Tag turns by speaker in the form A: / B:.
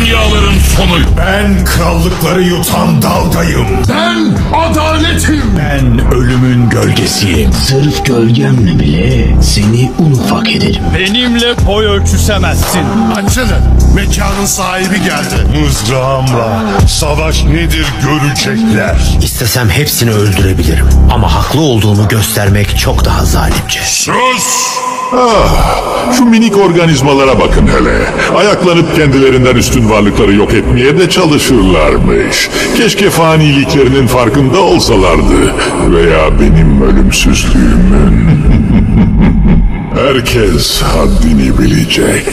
A: dünyaların sonuyum.
B: Ben krallıkları yutan dalgayım.
A: Ben adaletim.
B: Ben ölümün gölgesiyim.
C: Sırf gölgemle bile seni un ufak ederim.
D: Benimle boy ölçüsemezsin.
E: Açılın. Mekanın sahibi geldi.
F: Mızrağımla savaş nedir görecekler.
C: İstesem hepsini öldürebilirim. Ama haklı olduğumu göstermek çok daha zalimce.
A: Sus.
F: Şu minik organizmalara bakın hele. Ayaklanıp kendilerinden üstün varlıkları yok etmeye de çalışırlarmış. Keşke faniliklerinin farkında olsalardı. Veya benim ölümsüzlüğümün. Herkes haddini bilecek.